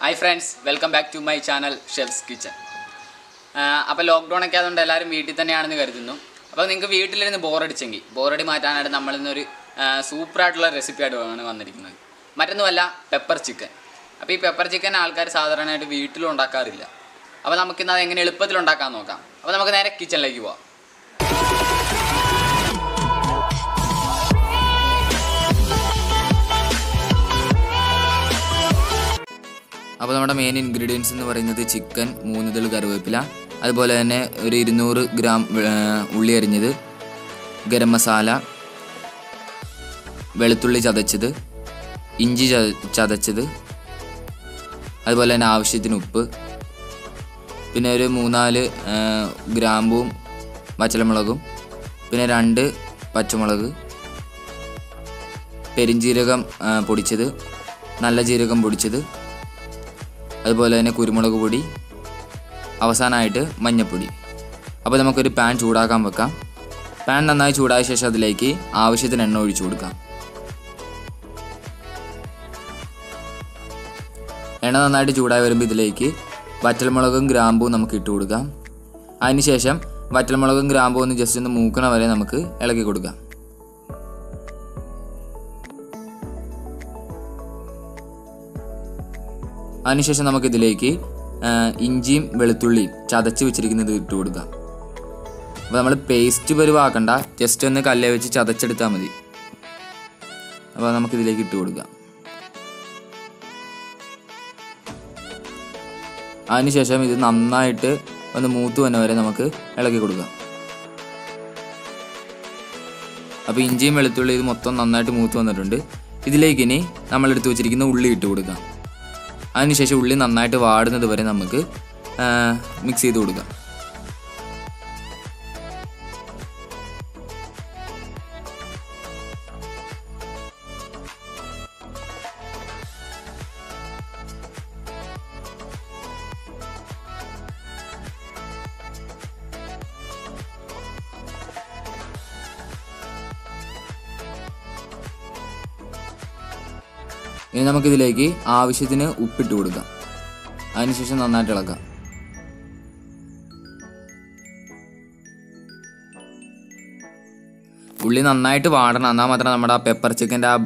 Hi friends welcome back to my channel chef's kitchen അപ്പോൾ lockdown ഒക്കെ ആയതുകൊണ്ട് എല്ലാവരും വീട്ടിൽ തന്നെയാണെന്ന് കരുതുന്നു. അപ്പോൾ നിങ്ങൾക്ക് വീട്ടിലിരുന്ന് ബോറടിച്ചെങ്കിൽ ബോറടി മാറ്റാനായിട്ട് നമ്മളിന്നൊരു സൂപ്പറായിട്ടുള്ള റെസിപ്പി ആയിട്ടാണ് വന്നിരിക്കുന്നത്. മറ്റൊന്നുമല്ല പെപ്പർ ചിക്കൻ അപ്പോൾ ഈ പെപ്പർ ചിക്കൻ ആൾക്കാർ സാധാരണയായിട്ട് വീട്ടിലും ഉണ്ടാക്കാറില്ല. അപ്പോൾ നമുക്കിന്ന് അത് എങ്ങനെ എളുപ്പത്തിൽ ഉണ്ടാക്കാൻ നോക്കാം. അപ്പോൾ നമുക്ക് നേരെ കിച്ചണിലേക്ക് പോവാം. അപ്പോൾ നമ്മുടെ മെയിൻ ഇൻഗ്രീഡിയൻസ് എന്ന് പറയുന്നത് ചിക്കൻ മൂന്ന് ഇതൾ കറിവേപ്പില അതുപോലെ തന്നെ ഒരു ഇരുന്നൂറ് ഗ്രാം ഉള്ളി അരിഞ്ഞത് ഗരം മസാല വെളുത്തുള്ളി ചതച്ചത് ഇഞ്ചി ചത- ചതച്ചത് അതുപോലെ തന്നെ ആവശ്യത്തിന് ഉപ്പ് പിന്നെ ഒരു മൂന്നാൽ ഗ്രാമ്പും പച്ചമുളകും പിന്നെ രണ്ട് പച്ചമുളക് പെരിഞ്ജീരകം ആ, പൊടിച്ചത് നല്ല ജീരകം പൊടിച്ചത് അതുപോലെ തന്നെ കുരുമുളക് പൊടി അവസാനമായിട്ട് മഞ്ഞൾപ്പൊടി അപ്പോൾ നമുക്കൊരു പാൻ ചൂടാക്കാൻ വെക്കാം. പാൻ നന്നായി ചൂടായ ശേഷം അതിലേക്ക് ആവശ്യത്തിന് എണ്ണ ഒഴിച്ചു കൊടുക്കാം. എണ്ണ നന്നായിട്ട് ചൂടായി വരുമ്പോൾ ഇതിലേക്ക് വറ്റൽമുളകും ഗ്രാമ്പും നമുക്ക് ഇട്ട് കൊടുക്കാം. അതിനുശേഷം വറ്റൽമുളകും ഗ്രാമ്പും ഒന്ന് ജസ്റ്റ് ഒന്ന് മൂക്കണ വരെ നമുക്ക് ഇളക്കി കൊടുക്കാം. അതിനുശേഷം നമുക്ക് ഇതിലേക്ക് ഇഞ്ചിയും വെളുത്തുള്ളിയും ചതച്ച് വെച്ചിരിക്കുന്നത് ഇട്ട് കൊടുക്കാം. അപ്പോൾ നമ്മൾ പേസ്റ്റ് പരുവാക്കണ്ട ജസ്റ്റ് ഒന്ന് കല്ലേ വെച്ച് ചതച്ചെടുത്താൽ മതി. അപ്പോൾ നമുക്ക് ഇതിലേക്ക് ഇട്ട് കൊടുക്കാം. അതിനുശേഷം ഇത് നന്നായിട്ട് ഒന്ന് മൂത്ത് വന്ന വരെ നമുക്ക് ഇളക്കി കൊടുക്കാം. അപ്പോൾ ഇഞ്ചിയും വെളുത്തുള്ളി ഇത് മൊത്തം നന്നായിട്ട് മൂത്ത് വന്നിട്ടുണ്ട്. ഇതിലേക്ക് ഇനി നമ്മളെടുത്ത് വെച്ചിരിക്കുന്ന ഉള്ളി ഇട്ട് കൊടുക്കാം. അതിനുശേഷം ഉള്ളി നന്നായിട്ട് വാടുന്നത് വരെ നമുക്ക് മിക്സ് ചെയ്ത് കൊടുക്കാം. ഇനി നമുക്കിതിലേക്ക് ആവശ്യത്തിന് ഉപ്പിട്ട് കൊടുക്കാം. അതിനുശേഷം നന്നായിട്ട് ഇളക്കാം. ഉള്ളി നന്നായിട്ട് വാടണം. എന്നാൽ മാത്രമേ നമ്മുടെ ആ പെപ്പർ ചിക്കന്റെ ആ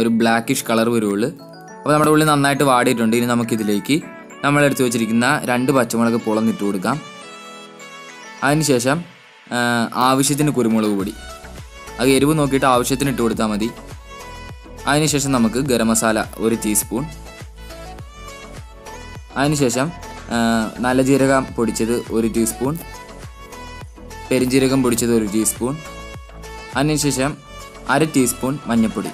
ഒരു ബ്ലാക്കിഷ് കളർ വരുള്ളൂ. അപ്പോൾ നമ്മുടെ ഉള്ളി നന്നായിട്ട് വാടിയിട്ടുണ്ട്. ഇനി നമുക്കിതിലേക്ക് നമ്മൾ എടുത്തു വെച്ചിരിക്കുന്ന രണ്ട് പച്ചമുളക് പൊളന്നിട്ട് കൊടുക്കാം. അതിനുശേഷം ആവശ്യത്തിന് കുരുമുളക് പൊടി. അത് എരിവ് നോക്കിയിട്ട് ആവശ്യത്തിന് ഇട്ട് കൊടുത്താൽ മതി. അതിനുശേഷം നമുക്ക് ഗരം മസാല ഒരു ടീസ്പൂൺ അതിനുശേഷം നല്ല ജീരകം പൊടിച്ചത് ഒരു ടീസ്പൂൺ പെരിഞ്ജീരകം പൊടിച്ചത് ഒരു ടീസ്പൂൺ അതിനുശേഷം അര ടീസ്പൂൺ മഞ്ഞൾപ്പൊടി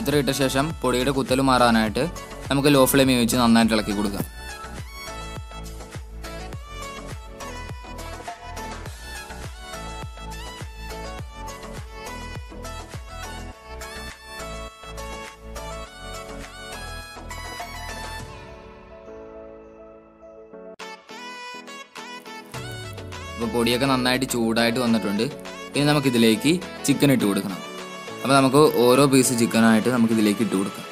ഇത്ര ഇട്ട ശേഷം പൊടിയുടെ കുത്തൽ മാറാനായിട്ട് നമുക്ക് ലോ ഫ്ലെയിമിൽ വെച്ച് നന്നായിട്ട് ഇളക്കി കൊടുക്കാം. അപ്പോൾ പൊടിയൊക്കെ നന്നായിട്ട് ചൂടായിട്ട് വന്നിട്ടുണ്ട്. ഇനി നമുക്കിതിലേക്ക് ചിക്കൻ ഇട്ട് കൊടുക്കണം. അപ്പോൾ നമുക്ക് ഓരോ പീസ് ചിക്കനായിട്ട് നമുക്ക് ഇതിലേക്ക് ഇട്ട് കൊടുക്കാം.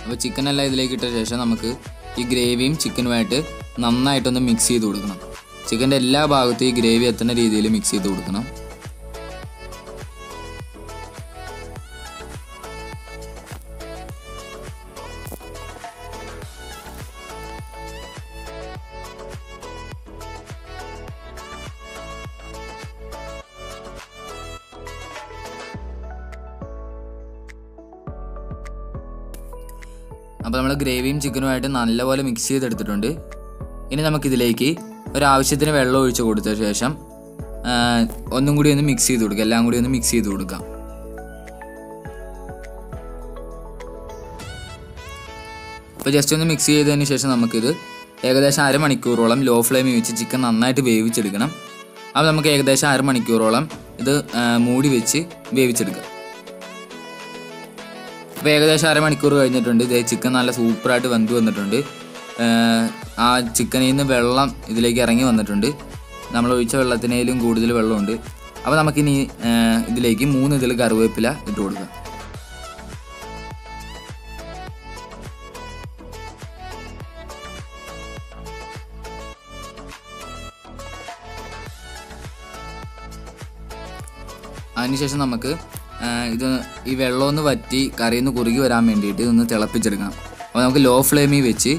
അപ്പോൾ ചിക്കനെല്ലാം ഇതിലേക്ക് ഇട്ട ശേഷം നമുക്ക് ഈ ഗ്രേവിയും ചിക്കനുമായിട്ട് നന്നായിട്ടൊന്ന് മിക്സ് ചെയ്ത് കൊടുക്കണം. ചിക്കന്റെ എല്ലാ ഭാഗത്തും ഈ ഗ്രേവി എത്തുന്ന രീതിയിൽ മിക്സ് ചെയ്ത് കൊടുക്കണം. അപ്പോൾ നമ്മൾ ഗ്രേവിയും ചിക്കനുമായിട്ട് നല്ലപോലെ മിക്സ് ചെയ്തെടുത്തിട്ടുണ്ട്. ഇനി നമുക്കിതിലേക്ക് ഒരാവശ്യത്തിന് വെള്ളം ഒഴിച്ച് കൊടുത്ത ശേഷം ഒന്നും കൂടി ഒന്ന് മിക്സ് ചെയ്ത് കൊടുക്കുക. എല്ലാം കൂടി ഒന്ന് മിക്സ് ചെയ്ത് കൊടുക്കാം അപ്പോൾ ജസ്റ്റ് ഒന്ന് മിക്സ് ചെയ്തതിന് ശേഷം നമുക്കിത് ഏകദേശം അരമണിക്കൂറോളം ലോ ഫ്ലെയിമിൽ വെച്ച് ചിക്കൻ നന്നായിട്ട് വേവിച്ചെടുക്കണം. അപ്പോൾ നമുക്ക് ഏകദേശം അരമണിക്കൂറോളം ഇത് മൂടി വെച്ച് വേവിച്ചെടുക്കാം. അപ്പോൾ ഏകദേശം അരമണിക്കൂർ കഴിഞ്ഞിട്ടുണ്ട്. ഇതേ ചിക്കൻ നല്ല സൂപ്പറായിട്ട് വെന്ത് വന്നിട്ടുണ്ട്. ആ, ചിക്കനിൽ നിന്ന് വെള്ളം ഇതിലേക്ക് ഇറങ്ങി വന്നിട്ടുണ്ട്. നമ്മൾ ഒഴിച്ച വെള്ളത്തിനേലും കൂടുതൽ വെള്ളമുണ്ട്. അപ്പോൾ നമുക്കിനി ഇതിലേക്ക് മൂന്ന് ഇതിൽ കറിവേപ്പില ഇട്ട് കൊടുക്കാം. അതിനുശേഷം നമുക്ക് ഇത് ഈ വെള്ളം ഒന്ന് വറ്റി കറിയിൽ നിന്ന് കുറുകി വരാൻ വേണ്ടിയിട്ട് ഒന്ന് തിളപ്പിച്ചെടുക്കാം. അപ്പോൾ നമുക്ക് ലോ ഫ്ലെയിമിൽ വെച്ച്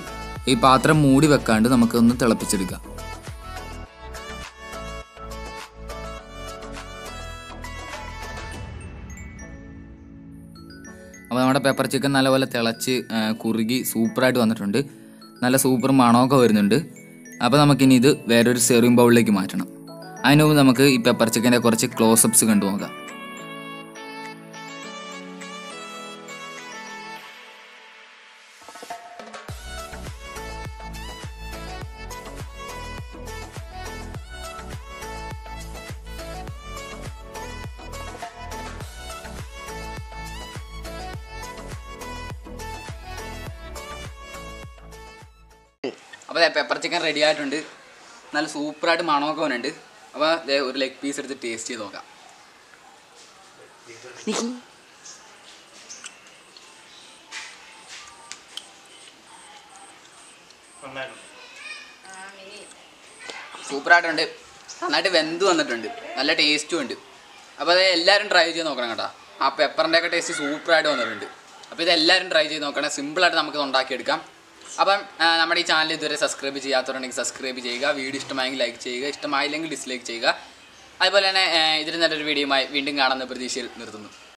ഈ പാത്രം മൂടി വെക്കാണ്ട് നമുക്കൊന്ന് തിളപ്പിച്ചെടുക്കാം. അപ്പോൾ നമ്മുടെ പെപ്പർ ചിക്കൻ നല്ലപോലെ തിളച്ച് കുറുകി സൂപ്പറായിട്ട് വന്നിട്ടുണ്ട്. നല്ല സൂപ്പർ മണമൊക്കെ വരുന്നുണ്ട്. അപ്പോൾ നമുക്കിനി ഇത് വേറൊരു സെറിയും ബൗളിലേക്ക് മാറ്റണം. അതിനു നമുക്ക് ഈ പെപ്പർ ചിക്കന്റെ കുറച്ച് ക്ലോസപ്സ് കണ്ടു നോക്കാം അപ്പോൾ പെപ്പർ ചിക്കൻ റെഡി ആയിട്ടുണ്ട്. നല്ല സൂപ്പറായിട്ട് മണമൊക്കെ വന്നിട്ടുണ്ട്. അപ്പോൾ ഒരു ലെഗ് പീസ് എടുത്ത് ടേസ്റ്റ് ചെയ്ത് നോക്കാം. സൂപ്പറായിട്ടുണ്ട്. നന്നായിട്ട് വെന്ത് വന്നിട്ടുണ്ട്. നല്ല ടേസ്റ്റും ഉണ്ട്. അപ്പോൾ അത് എല്ലാവരും ട്രൈ ചെയ്ത് നോക്കണം കേട്ടോ. ആ പെപ്പറിന്റെ ഒക്കെ ടേസ്റ്റ് സൂപ്പറായിട്ട് വന്നിട്ടുണ്ട്. അപ്പോൾ ഇത് എല്ലാവരും ട്രൈ ചെയ്ത് നോക്കണം. സിമ്പിളായിട്ട് നമുക്ക് ഇത് ഉണ്ടാക്കിയെടുക്കാം. അപ്പം നമ്മുടെ ഈ ചാനൽ ഇതുവരെ സബ്സ്ക്രൈബ് ചെയ്യാത്തവരുണ്ടെങ്കിൽ സബ്സ്ക്രൈബ് ചെയ്യുക വീഡിയോ ഇഷ്ടമായെങ്കിൽ ലൈക്ക് ചെയ്യുക ഇഷ്ടമായില്ലെങ്കിൽ ഡിസ്ലൈക്ക് ചെയ്യുക. അതുപോലെ തന്നെ ഇതിൽ നല്ലൊരു വീഡിയോയുമായി വീണ്ടും കാണുന്ന പ്രതീക്ഷയിൽ നിർത്തുന്നു.